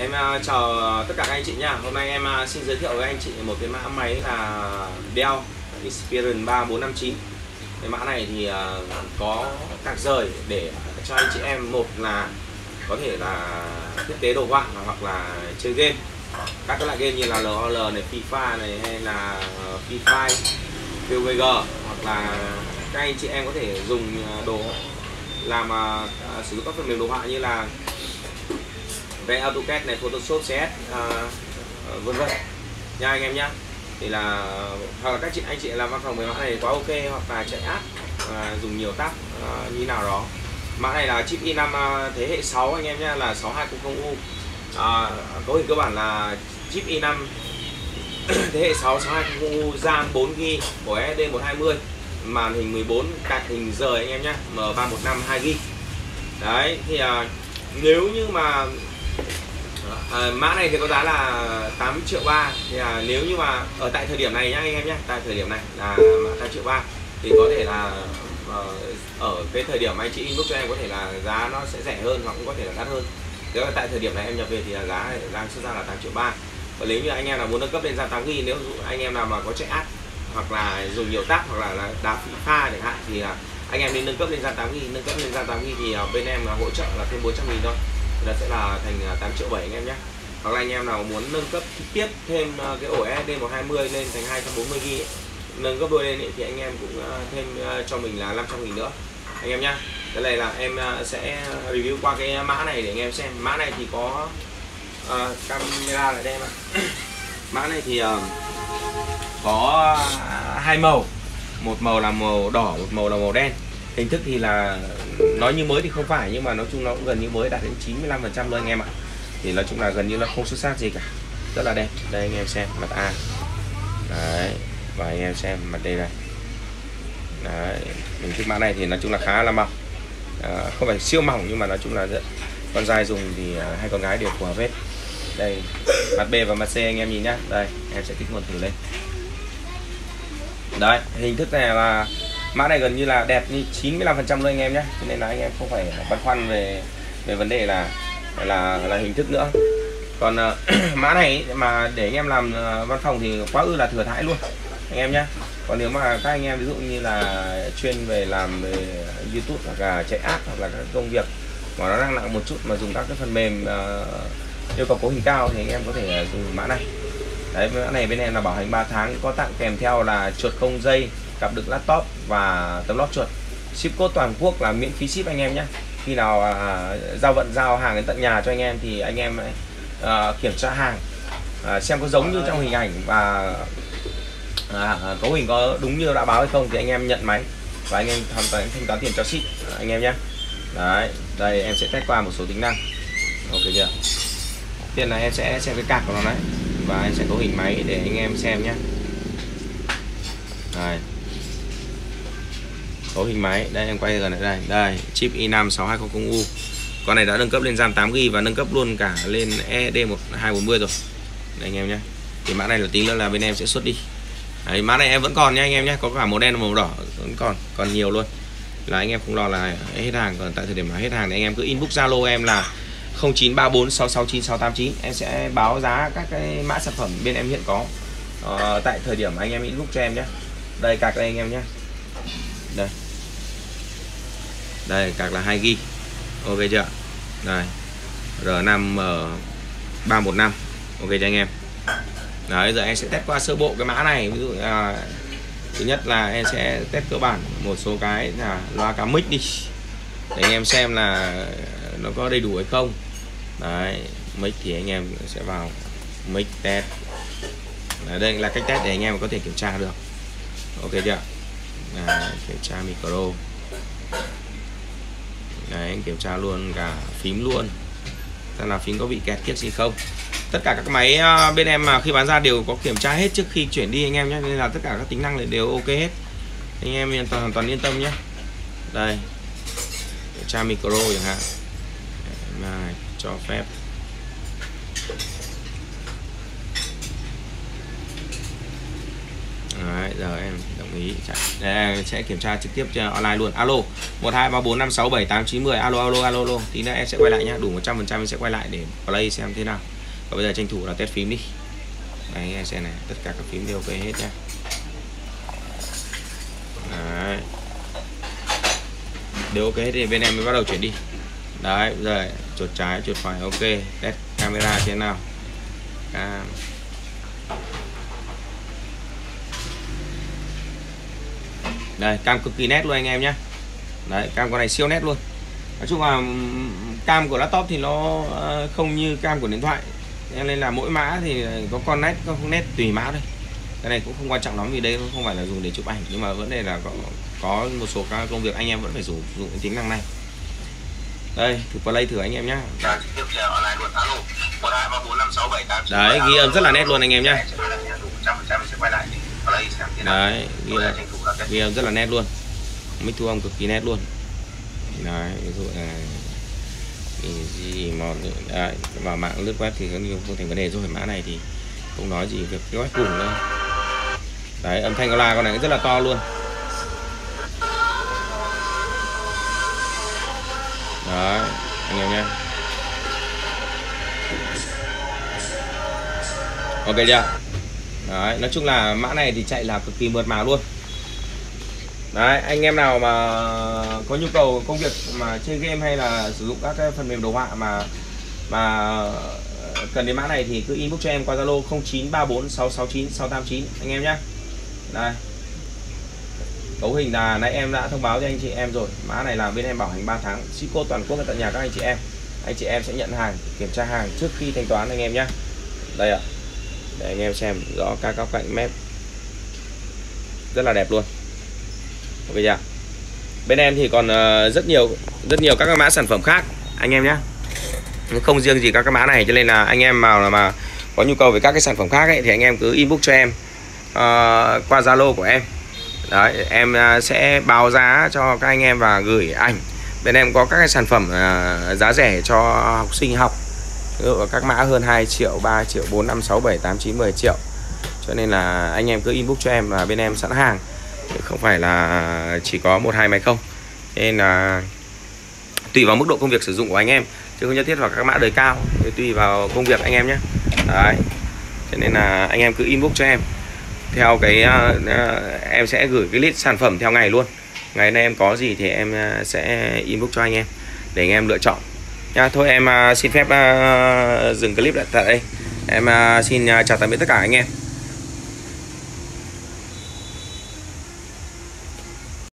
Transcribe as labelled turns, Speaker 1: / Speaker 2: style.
Speaker 1: Em à, chào tất cả các anh chị nha. Hôm nay em à, xin giới thiệu với anh chị một cái mã máy là Dell Inspiron 3459. Cái mã này thì à, có cạc rời để cho anh chị em một là có thể là thiết kế đồ họa hoặc là chơi game. Các cái loại game như là LOL này, FIFA này hay là Free Fire, PUBG hoặc là các anh chị em có thể dùng đồ làm uh, sử dụng các phần mềm đồ họa như là vẽ AutoCAD này Photoshop CS uh, à, à, vân vân. Nha anh em nhá. Thì là hoặc là các chị anh chị làm văn phòng với mã này quá ok hoặc là chạy app uh, dùng nhiều tab uh, như nào đó. Mã này là chip i5 uh, thế hệ 6 anh em nhá là 6200U uh, cấu hình cơ bản là chip i5 thế hệ 6 6200U RAM 4GB của SSD 120 màn hình 14 cạc hình rời anh em nhá M315 2GB đấy thì à, nếu như mà à, mã này thì có giá là 8 triệu ba. Thì à, nếu như mà ở tại thời điểm này nhá anh em nhé tại thời điểm này là 8 triệu ba thì có thể là ờ, ở cái thời điểm anh chị inbox cho em có thể là giá nó sẽ rẻ hơn hoặc cũng có thể là đắt hơn. Nếu là tại thời điểm này em nhập về thì là giá đang xuất ra là 8 triệu ba. Và nếu như anh em nào muốn nâng cấp lên ra 8 nghìn, nếu anh em nào mà có chạy áp hoặc là dùng nhiều tác hoặc là, là đá pha chẳng hạn thì là anh em nên nâng cấp lên ra 8 nghìn, nâng cấp lên ra 8 nghìn thì à, bên em là hỗ trợ là thêm 400 nghìn thôi nó sẽ là thành à, 8 triệu 7 anh em nhé. Hoặc là anh em nào muốn nâng cấp tiếp thêm à, cái ổ SD 120 lên thành 240 gb nâng cấp đôi lên thì anh em cũng à, thêm cho mình là 500 nghìn nữa. Anh em nhá. Cái này là em sẽ review qua cái mã này để anh em xem. Mã này thì có uh, camera lại đây mà mã này thì uh, có hai màu. Một màu là màu đỏ một màu là màu đen hình thức thì là nói như mới thì không phải nhưng mà nói chung nó cũng gần như mới đạt đến 95 phần trăm luôn anh em ạ. Thì nói chung là gần như là không xuất sắc gì cả. Rất là đẹp. Đây anh em xem mặt A. Đấy và anh em xem mặt đây này. Đấy hình thức mã này thì nói chung là khá là mỏng. À, không phải siêu mỏng nhưng mà nói chung là rất, con dai dùng thì ờ, hai con gái đều phù hợp hết. Đây mặt B và mặt C anh em nhìn nhá. Đây em sẽ kích nguồn thử lên. Đấy hình thức này là mã này gần như là đẹp như 95 phần trăm luôn anh em nhé. Cho nên là anh em không phải băn khoăn về về vấn đề là là là hình thức nữa. Còn uh, mã này mà để anh em làm uh, văn phòng thì quá ư là thừa thãi luôn anh em nhé. Còn nếu mà các anh em ví dụ như là chuyên về làm về YouTube hoặc là chạy app hoặc là các công việc mà nó đang nặng một chút mà dùng các cái phần mềm uh, yêu cầu cấu hình cao thì anh em có thể dùng mã này. Đấy mã này bên em là bảo hành 3 tháng có tặng kèm theo là chuột không dây cặp đựng laptop và tấm lót chuột. Ship code toàn quốc là miễn phí ship anh em nhé. Khi nào à, giao vận giao hàng đến tận nhà cho anh em thì anh em à, kiểm tra hàng à, xem có giống như trong hình ảnh và à, cấu hình có đúng như đã báo hay không thì anh em nhận máy và anh em thanh toán thanh toán tiền cho ship à, anh em nhé. Đấy đây em sẽ test qua một số tính năng. Ok chưa? Tiền này em sẽ xem cái cạc của nó đấy và em sẽ có hình máy để anh em xem nhé. Đấy cấu hình máy. Đây em quay gần lại đây. Đây chip i5 6200U con này đã nâng cấp lên RAM 8GB và nâng cấp luôn cả lên ED1240 rồi. Đây anh em nhé. Thì mã này là tí nữa là bên em sẽ xuất đi. Đấy, mã này em vẫn còn nha anh em nhé. Có cả màu đen và màu đỏ vẫn còn còn nhiều luôn. Là anh em không lo là hết hàng còn tại thời điểm mà hết hàng thì anh em cứ inbox zalo em là 0934669689 em sẽ báo giá các cái mã sản phẩm bên em hiện có. Ờ, tại thời điểm anh em inbox cho em nhé. Đây cạc đây anh em nhé đây đây cạc là 2 g ok chưa? Đây. R5 315 ok cho anh em. Đấy giờ em sẽ test qua sơ bộ cái mã này. Ví dụ à, thứ nhất là em sẽ test cơ bản một số cái là loa cá mic đi. Để anh em xem là nó có đầy đủ hay không. Đấy mic thì anh em sẽ vào mic test. Đấy, đây là cách test để anh em có thể kiểm tra được. Ok chưa? À, kiểm tra micro. Đấy, kiểm tra luôn cả phím luôn. Xem là phím có bị kẹt kiếp gì không. Tất cả các máy ờ, bên em mà khi bán ra đều có kiểm tra hết trước khi chuyển đi anh em nhé nên là tất cả các tính năng này đều ok hết. Anh em hoàn toàn, hoàn toàn yên tâm nhé. Đây kiểm tra micro chẳng hạn. Mà cho phép. Đấy, giờ em đồng ý chạy Đây, em sẽ kiểm tra trực tiếp online luôn. Alo một hai ba bốn năm sáu bảy tám chín mười. Alo alo alo alo. Tí nữa em sẽ quay lại nhá. Đủ 100 phần trăm em sẽ quay lại để play xem thế nào. Và bây giờ tranh thủ là test phím đi. Đây em xem này tất cả các phím đều ok hết nhá. Đấy. Đều ok hết thì bên em mới bắt đầu chuyển đi. Đấy rồi chuột trái chuột phải ok. Test camera thế nào? Cam. Đây cam cực kỳ nét luôn anh em nhé. Đấy cam con này siêu nét luôn. Nói chung là cam của laptop thì nó ờ, không như cam của điện thoại. Nên là mỗi mã thì có con nét có không nét tùy mã thôi. Cái này cũng không quan trọng lắm vì đây không phải là dùng để chụp ảnh. Nhưng mà vấn đề là có, có một số các công việc anh em vẫn phải dùng dụng tính năng này. Đây thử play thử anh em nhé đấy ghi âm rất là nét luôn anh em nhé đấy ghi, ghi âm rất là nét luôn. Mic thu âm cực kỳ nét luôn. Đấy ví dụ là gì, mà đấy, à, vào mạng lướt web thì không thành vấn đề. Rồi mã này thì không nói gì việc cái web cùng đâu đấy âm thanh la con này rất là to luôn. Đấy anh em nhé. Ok chưa? Đấy, nói chung là mã này thì chạy là cực kỳ mượt mà luôn. Đấy, anh em nào mà có nhu cầu công việc mà chơi game hay là sử dụng các cái phần mềm đồ họa mà mà cần đến mã này thì cứ inbox cho em qua zalo 0934669689 anh em nhé đây. Cấu hình là nãy em đã thông báo cho anh chị em rồi. Mã này là bên em bảo hành 3 tháng ship code toàn quốc tận nhà các anh chị em. Anh chị em sẽ nhận hàng, kiểm tra hàng trước khi thanh toán, anh em nhé đây ạ để anh em xem rõ các góc cạnh mép. Rất là đẹp luôn. Ok chưa? Bên em thì còn ờ, rất nhiều rất nhiều các mã sản phẩm khác anh em nhé không riêng gì các cái mã này cho nên là anh em nào là mà có nhu cầu về các cái sản phẩm khác ấy, thì anh em cứ inbox cho em uh, qua Zalo của em. Đấy em ờ, sẽ báo giá cho các anh em và gửi ảnh. Bên em có các cái sản phẩm uh, giá rẻ cho học sinh học ví dụ các mã hơn 2 triệu 3 triệu 4 5 6 7 8 9 10 triệu. Cho nên là anh em cứ inbox cho em là bên em sẵn hàng. Không phải là chỉ có một hai máy không. Nên là tùy vào mức độ công việc sử dụng của anh em. Chứ không nhất thiết vào các mã đời cao. Thì tùy vào công việc anh em nhé. Đấy. Cho nên là anh em cứ inbox cho em. Theo cái uh, em sẽ gửi cái list sản phẩm theo ngày luôn. Ngày nay em có gì thì em ờ, sẽ inbox cho anh em. Để anh em lựa chọn nha, thôi em à, xin phép à, dừng clip lại tại đây. Em à, xin chào tạm biệt tất cả anh em.